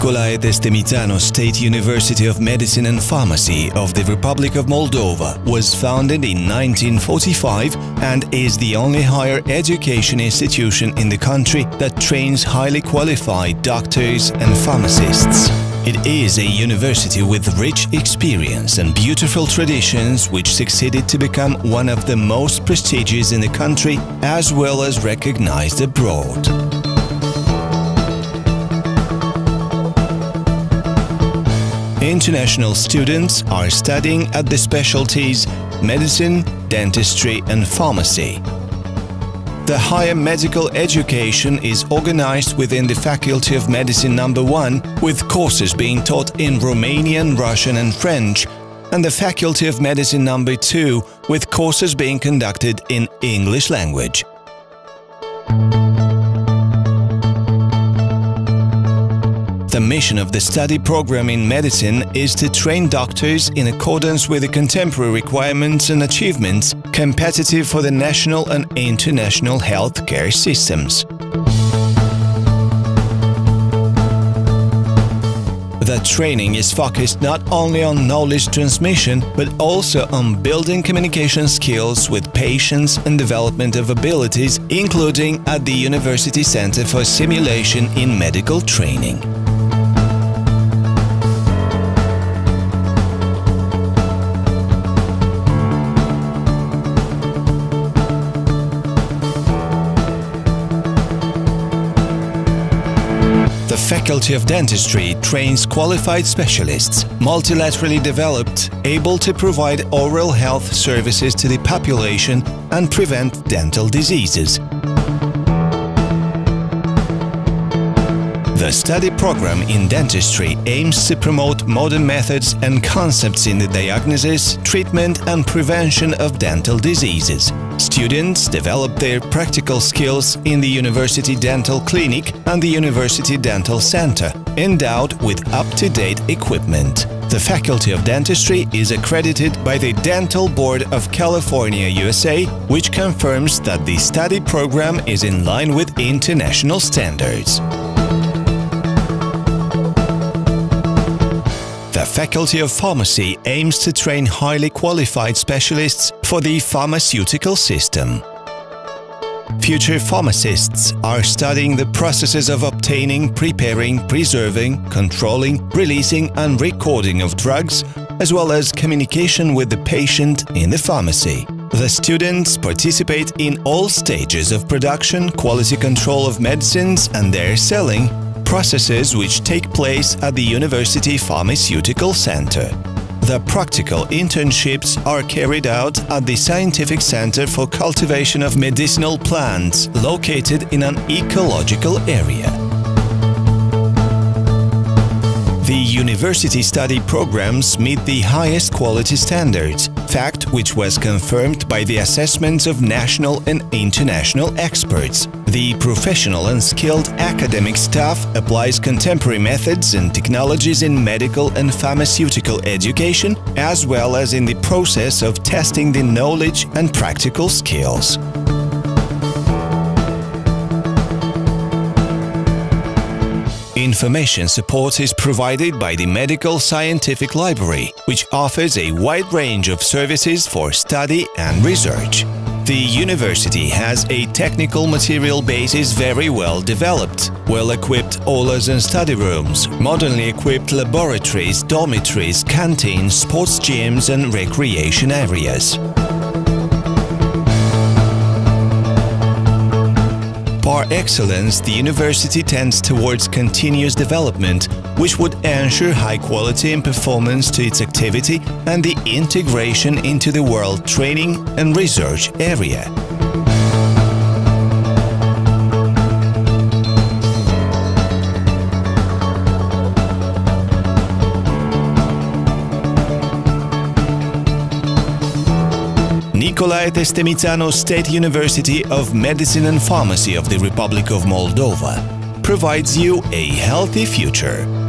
Nicolae Testemițanu State University of Medicine and Pharmacy of the Republic of Moldova was founded in 1945 and is the only higher education institution in the country that trains highly qualified doctors and pharmacists. It is a university with rich experience and beautiful traditions which succeeded to become one of the most prestigious in the country as well as recognized abroad. International students are studying at the specialties medicine, dentistry and pharmacy. The higher medical education is organized within the Faculty of Medicine number 1 with courses being taught in Romanian, Russian and French and the Faculty of Medicine number 2 with courses being conducted in English language. The mission of the study program in medicine is to train doctors in accordance with the contemporary requirements and achievements competitive for the national and international healthcare systems. The training is focused not only on knowledge transmission, but also on building communication skills with patients and development of abilities, including at the University Center for Simulation in Medical Training. Faculty of Dentistry trains qualified specialists, multilaterally developed, able to provide oral health services to the population and prevent dental diseases. The study program in dentistry aims to promote modern methods and concepts in the diagnosis, treatment and prevention of dental diseases. Students develop their practical skills in the University Dental Clinic and the University Dental Center, endowed with up-to-date equipment. The Faculty of Dentistry is accredited by the Dental Board of California, USA, which confirms that the study program is in line with international standards. The Faculty of Pharmacy aims to train highly qualified specialists for the pharmaceutical system. Future pharmacists are studying the processes of obtaining, preparing, preserving, controlling, releasing and recording of drugs, as well as communication with the patient in the pharmacy. The students participate in all stages of production, quality control of medicines and their selling, processes which take place at the University Pharmaceutical Center. The practical internships are carried out at the Scientific Center for Cultivation of Medicinal Plants, located in an ecological area. The university study programs meet the highest quality standards, fact which was confirmed by the assessments of national and international experts. The professional and skilled academic staff applies contemporary methods and technologies in medical and pharmaceutical education, as well as in the process of testing the knowledge and practical skills. Information support is provided by the Medical Scientific Library, which offers a wide range of services for study and research. The university has a technical material basis very well developed, well-equipped aulas and study rooms, modernly equipped laboratories, dormitories, canteens, sports gyms and recreation areas. Excellence, the university tends towards continuous development, which would ensure high quality and performance to its activity and the integration into the world training and research area. Nicolae Testemițanu State University of Medicine and Pharmacy of the Republic of Moldova provides you a healthy future.